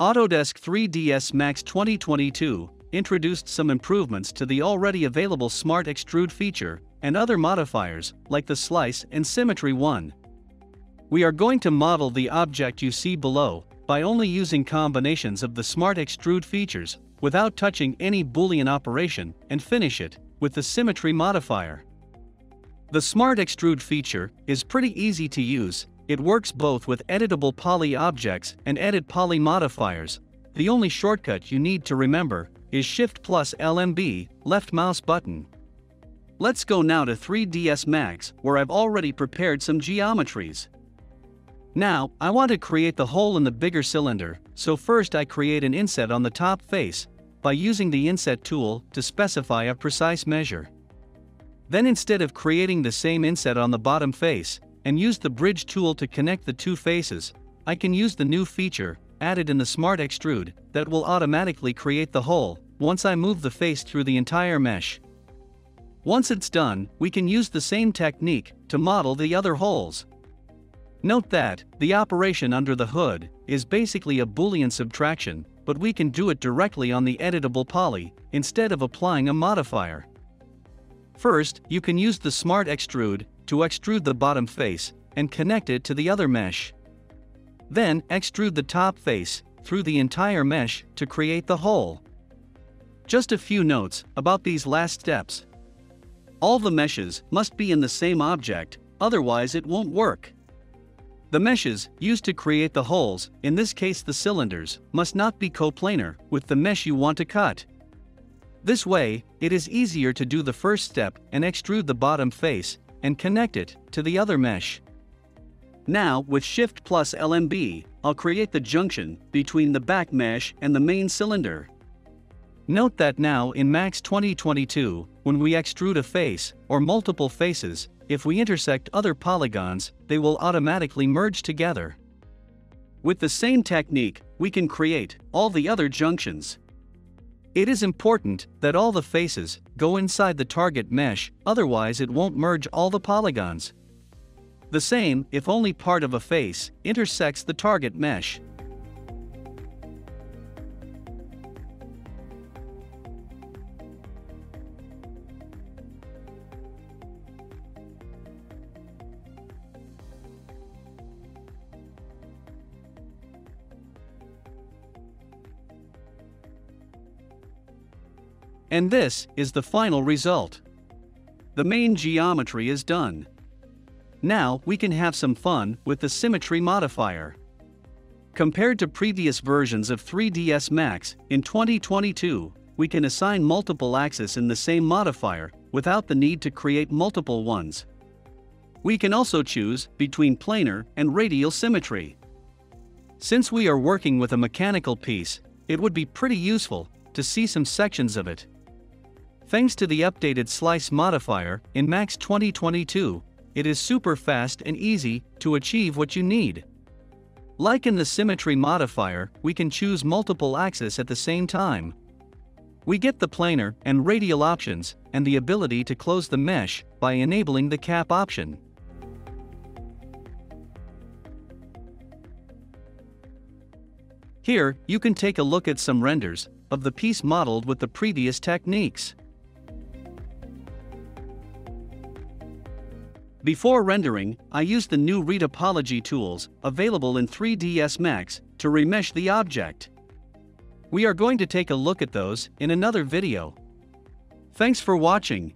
Autodesk 3ds Max 2022 introduced some improvements to the already available Smart Extrude feature and other modifiers like the Slice and Symmetry one. We are going to model the object you see below by only using combinations of the Smart Extrude features without touching any Boolean operation and finish it with the Symmetry modifier. The Smart Extrude feature is pretty easy to use it works both with editable poly objects and edit poly modifiers. The only shortcut you need to remember is Shift plus LMB, left mouse button. Let's go now to 3ds Max where I've already prepared some geometries. Now, I want to create the hole in the bigger cylinder, so first I create an inset on the top face, by using the inset tool to specify a precise measure. Then instead of creating the same inset on the bottom face, and use the bridge tool to connect the two faces, I can use the new feature, added in the Smart Extrude, that will automatically create the hole, once I move the face through the entire mesh. Once it's done, we can use the same technique to model the other holes. Note that, the operation under the hood is basically a Boolean subtraction, but we can do it directly on the editable poly, instead of applying a modifier. First, you can use the Smart Extrude to extrude the bottom face and connect it to the other mesh. Then, extrude the top face through the entire mesh to create the hole. Just a few notes about these last steps. All the meshes must be in the same object, otherwise it won't work. The meshes used to create the holes, in this case the cylinders, must not be coplanar with the mesh you want to cut. This way, it is easier to do the first step and extrude the bottom face and connect it to the other mesh. Now with Shift plus LMB, I'll create the junction between the back mesh and the main cylinder. Note that now in Max 2022, when we extrude a face, or multiple faces, if we intersect other polygons, they will automatically merge together. With the same technique, we can create all the other junctions. It is important that all the faces go inside the target mesh, otherwise it won't merge all the polygons. The same if only part of a face intersects the target mesh. And this is the final result. The main geometry is done. Now we can have some fun with the symmetry modifier. Compared to previous versions of 3ds Max, in 2022, we can assign multiple axes in the same modifier without the need to create multiple ones. We can also choose between planar and radial symmetry. Since we are working with a mechanical piece, it would be pretty useful to see some sections of it. Thanks to the updated Slice modifier in Max 2022, it is super fast and easy to achieve what you need. Like in the Symmetry modifier, we can choose multiple axes at the same time. We get the planar and radial options and the ability to close the mesh by enabling the cap option. Here, you can take a look at some renders of the piece modeled with the previous techniques. Before rendering, I used the new retopology tools available in 3ds Max to remesh the object. We are going to take a look at those in another video. Thanks for watching.